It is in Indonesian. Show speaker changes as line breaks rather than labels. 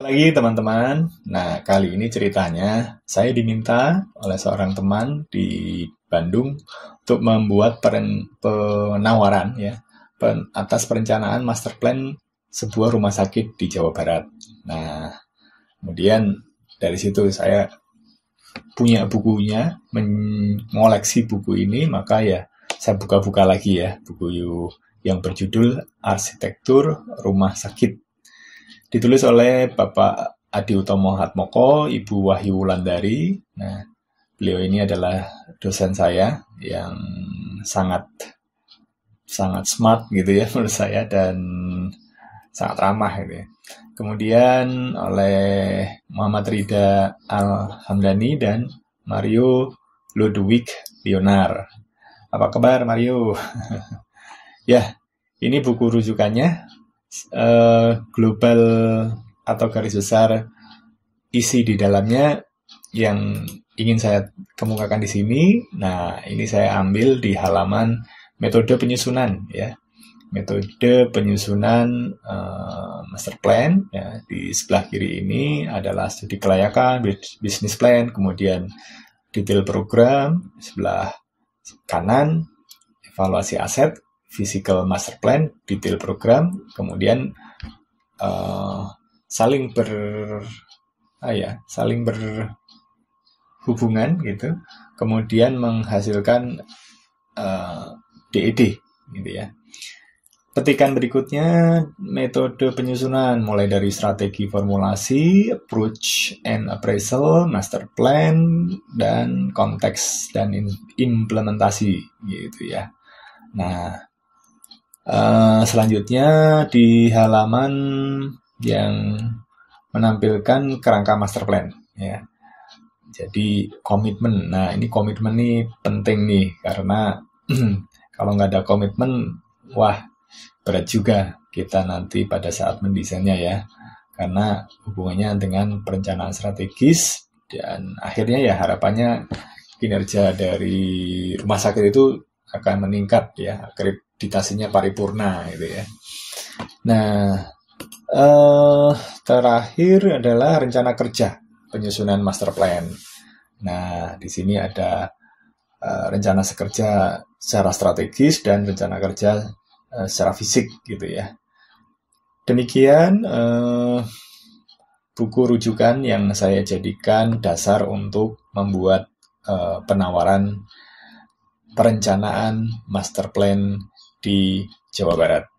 lagi teman-teman. Nah, kali ini ceritanya saya diminta oleh seorang teman di Bandung untuk membuat penawaran ya pen atas perencanaan master plan sebuah rumah sakit di Jawa Barat. Nah, kemudian dari situ saya punya bukunya, mengoleksi buku ini, maka ya saya buka-buka lagi ya buku yang berjudul Arsitektur Rumah Sakit Ditulis oleh Bapak Adi Utomo Hatmoko, Ibu Wahyu Wulandari. Nah, beliau ini adalah dosen saya yang sangat sangat smart gitu ya menurut saya dan sangat ramah gitu ya. Kemudian oleh Muhammad Rida Al-Hamdani dan Mario Ludwig Leonar. Apa kabar Mario? ya, ini buku rujukannya uh, global atau garis besar isi di dalamnya yang ingin saya kemukakan di sini. Nah, ini saya ambil di halaman metode penyusunan ya. Metode penyusunan uh, master plan ya di sebelah kiri ini adalah studi kelayakan, bisnis plan, kemudian detail program, sebelah kanan evaluasi aset, physical master plan, detail program, kemudian uh, saling ber ah ya, saling berhubungan gitu, kemudian menghasilkan uh, eh, DED gitu ya. Petikan berikutnya metode penyusunan mulai dari strategi formulasi, approach and appraisal, master plan dan konteks dan implementasi gitu ya. Nah, Uh, selanjutnya di halaman yang menampilkan kerangka master plan ya. Jadi komitmen. Nah ini komitmen nih penting nih karena kalau nggak ada komitmen, wah berat juga kita nanti pada saat mendesainnya ya. Karena hubungannya dengan perencanaan strategis dan akhirnya ya harapannya kinerja dari rumah sakit itu akan meningkat ya akreditasinya paripurna gitu ya. Nah, eh, terakhir adalah rencana kerja penyusunan master plan. Nah, di sini ada eh, rencana kerja secara strategis dan rencana kerja eh, secara fisik gitu ya. Demikian eh, buku rujukan yang saya jadikan dasar untuk membuat eh, penawaran perencanaan master plan di Jawa Barat.